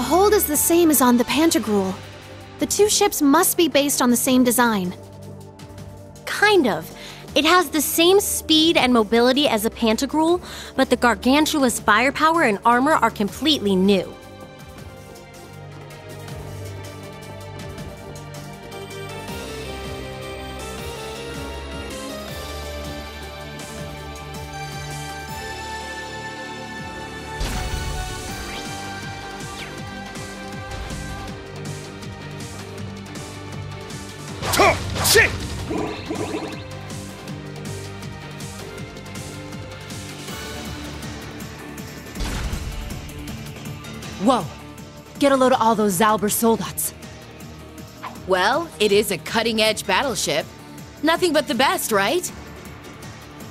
The hold is the same as on the Pantagruel. The two ships must be based on the same design. Kind of. It has the same speed and mobility as the Pantagruel, but the Gargantua's firepower and armor are completely new. Get a load of all those Zalber soldats. Well, it is a cutting-edge battleship. Nothing but the best, right?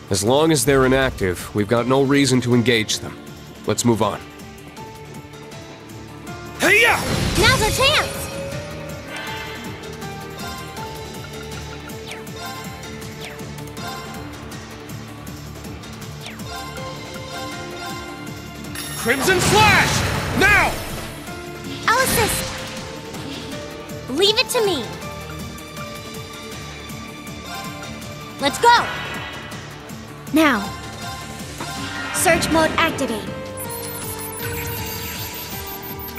As long as they're inactive, we've got no reason to engage them. Let's move on. Hey ya! Now's our chance! Crimson Slash! Now! Leave it to me! Let's go! Now, search mode activate.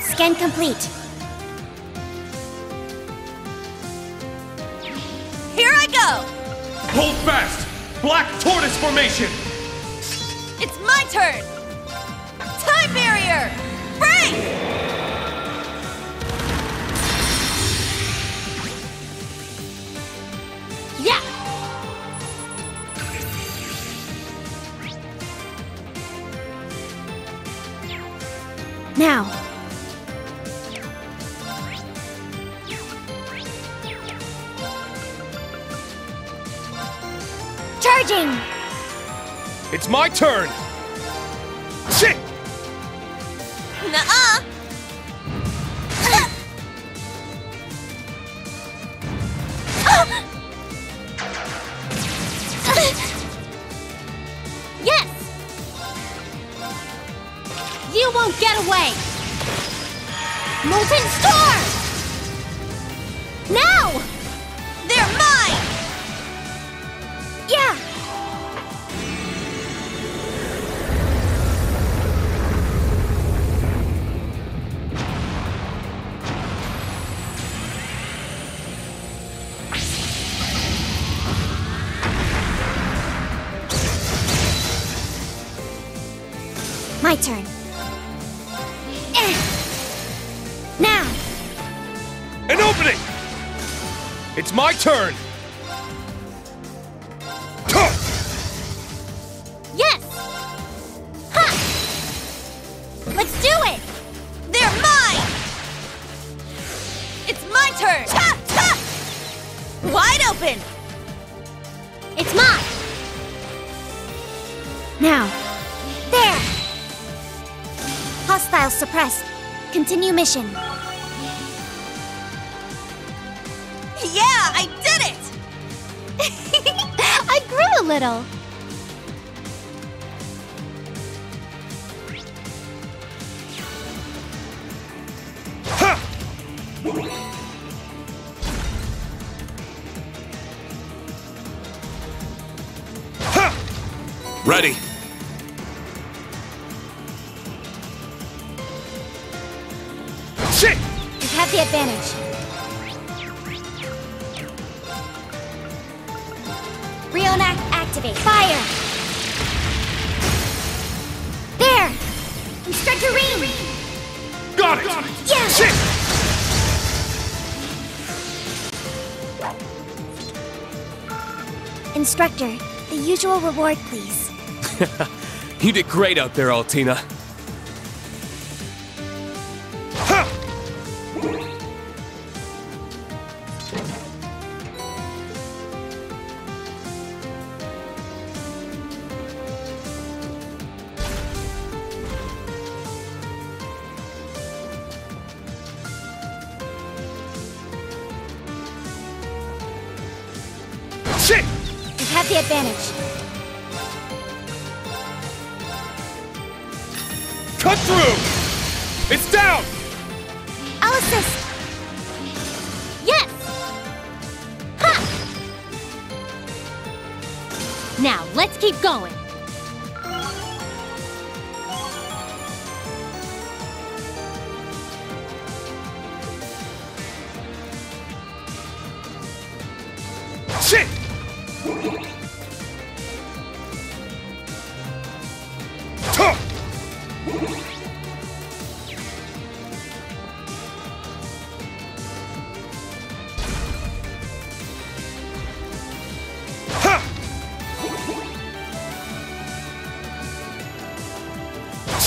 Scan complete. Here I go! Hold fast! Black Tortoise Formation! It's my turn! Time barrier! Break! Now, charging! It's my turn! Shit! Nuh-uh! Yes! Molten Storm! Now! They're mine! Yeah! My turn. It's my turn! Yes! Ha! Let's do it! They're mine! It's my turn! Ha! Ha! Wide open! It's mine! Now! There! Hostiles suppressed. Continue mission. Little. Ha! Ha! Ready. Shit! You have the advantage. Rionac activate. Fire! There! Instructor Rean! Got it! Yeah! Shit! Instructor, the usual reward, please. You did great out there, Altina. Now, let's keep going.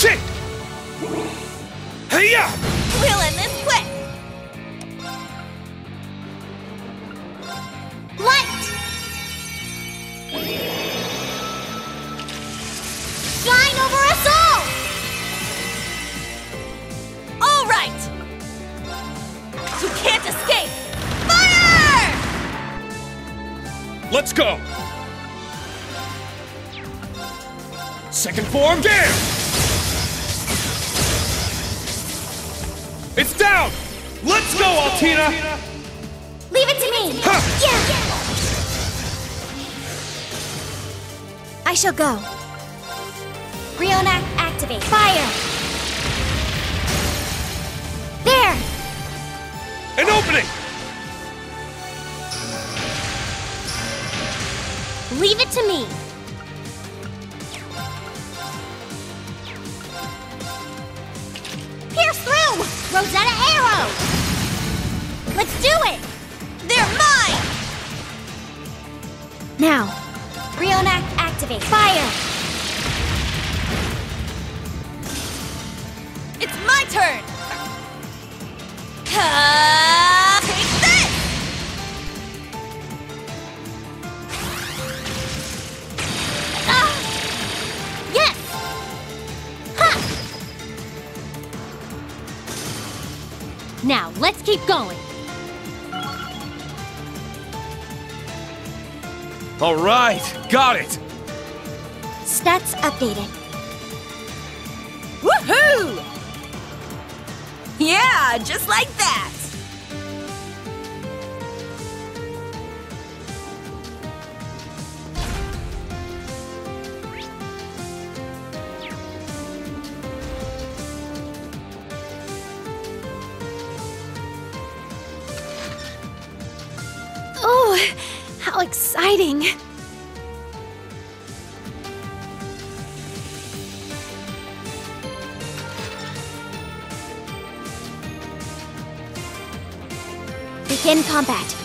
Shit! Hey-ya! We'll end this quick! Altina! Leave it to me! Yeah! I shall go. Rionac, activate. Fire! There! An opening! Leave it to me. Pierce through! Rosetta Arrow! Let's do it! They're mine! Now, Rionac, activate. Fire! It's my turn! Take this! Ah! Yes! Ha! Now, let's keep going. All right, got it! Stats updated. Woohoo! Yeah, just like that! Exciting! Begin combat.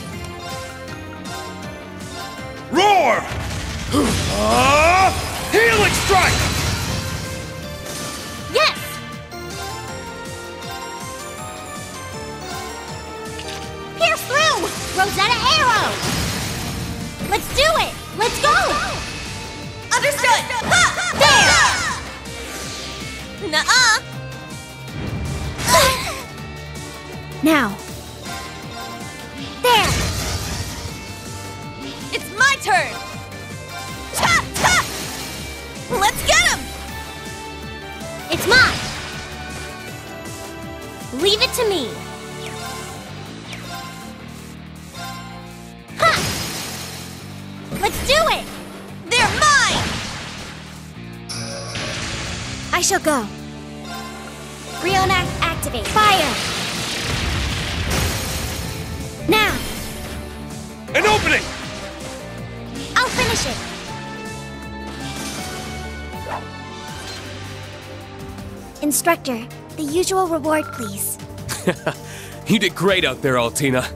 Roar! Uh, healing strike! Leave it to me! Ha! Let's do it! They're mine! I shall go. Rionac, activate. Fire! Now, An opening! I'll finish it! instructor, the usual reward, please. You did great out there, Altina.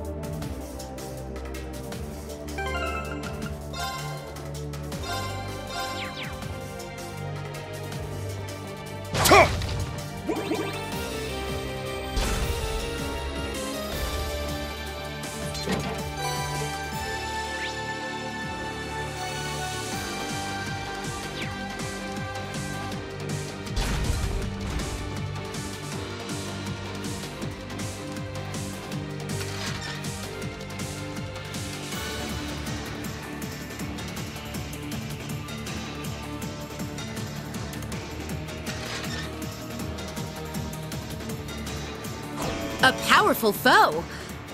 A powerful foe.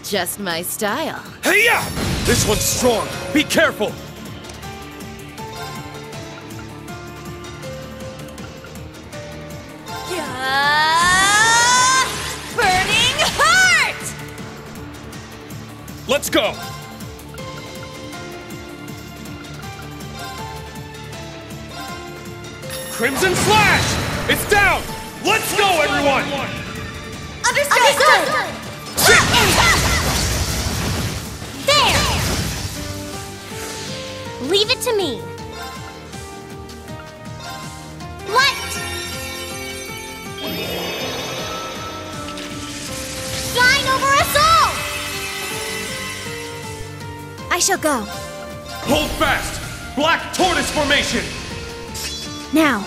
Just my style. Hey, yeah! This one's strong. Be careful. Yeah! Burning heart! Let's go. Crimson Slash! It's down! Let's, Let's go, everyone. Understood! There! Leave it to me. Light! Shine over us all! I shall go. Hold fast! Black Tortoise Formation! Now.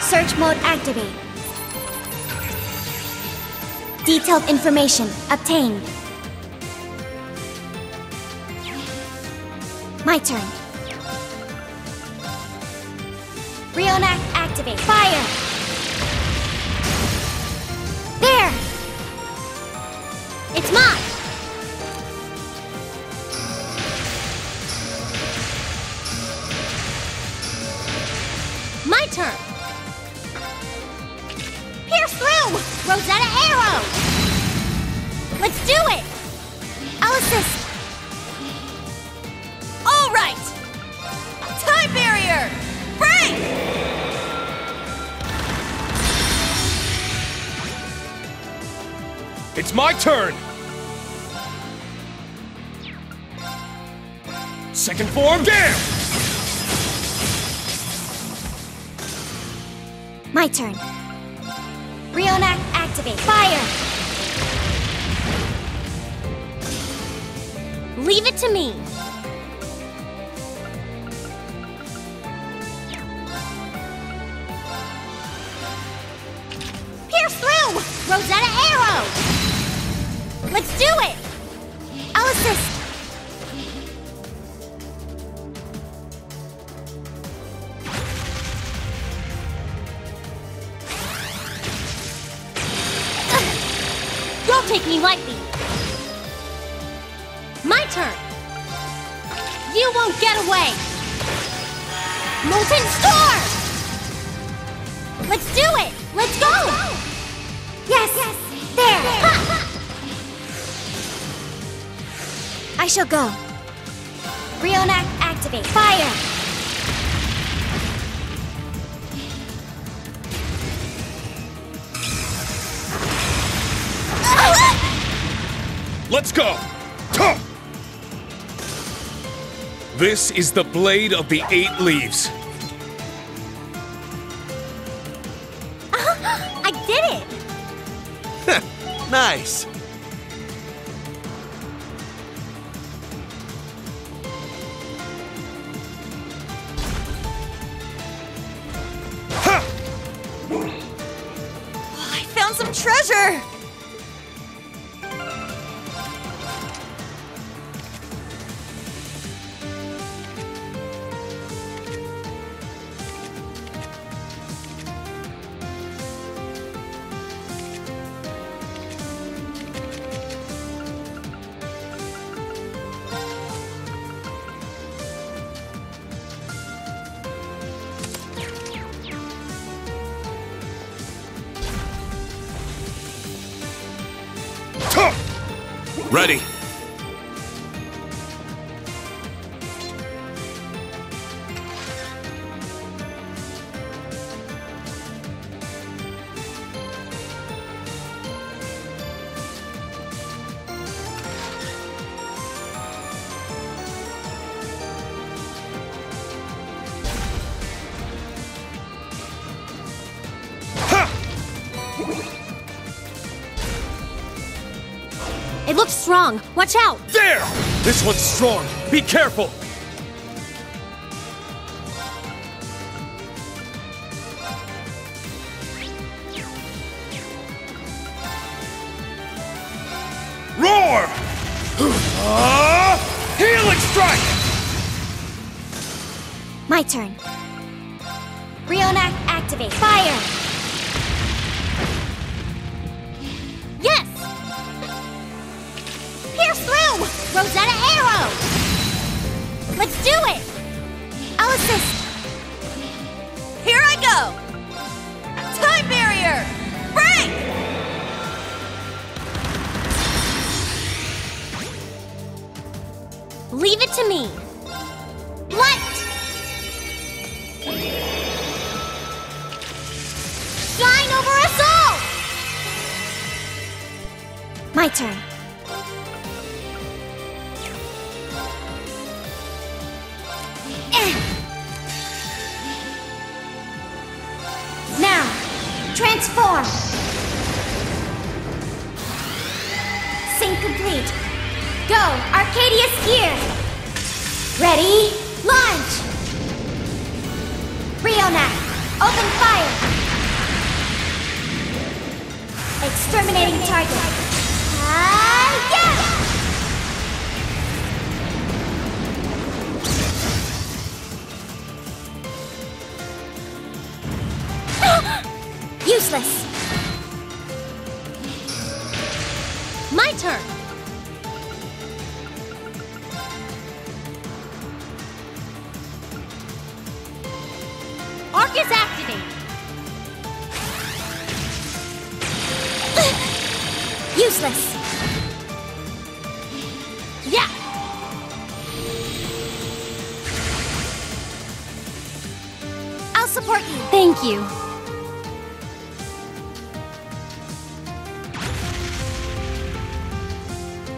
Search mode activate. Detailed information obtained. My turn. Rionac activate. Fire! It's my turn! Second form, damn! My turn. Rionac activate. Fire! Leave it to me. Let's do it! I'll assist. Don't take me lightly. My turn. You won't get away. Molten Storm! Let's do it! Let's go! I shall go. Rionac activate. Fire! Let's go! Tuh! This is the Blade of the Eight Leaves. Uh-huh. I did it! Nice. Ready. It looks strong. Watch out! There! This one's strong. Be careful! Roar! Healing strike! My turn. Rionac activate. Fire! Rosetta Arrow! Let's do it! I'll assist! Here I go! Time barrier! Break! Leave it to me! What? Shine over us all! My turn. Arcadius here! Ready, launch! Rionac, open fire! Exterminating target. Support you. Thank you.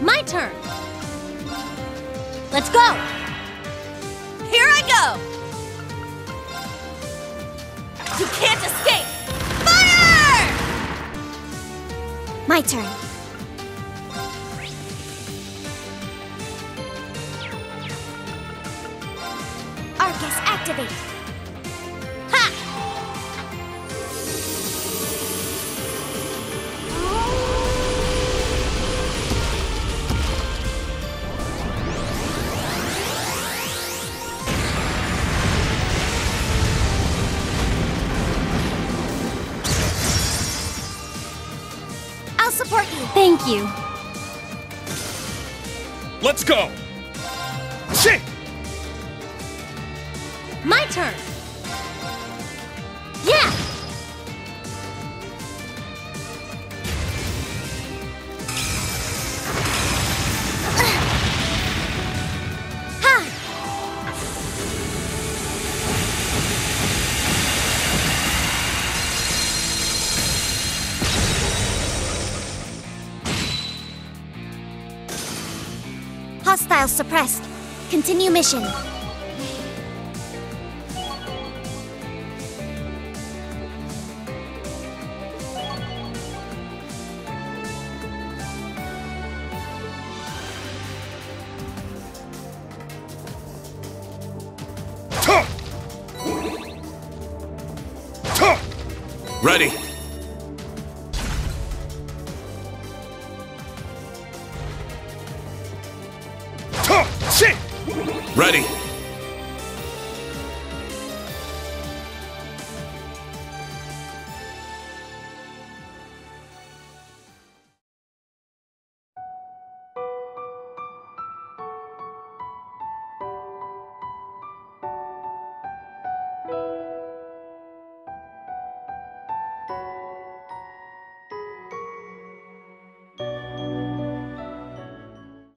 My turn. Let's go. Here I go. You can't escape. Fire! My turn. Thank you. Let's go! Hostiles suppressed. Continue mission. Ready. Ready.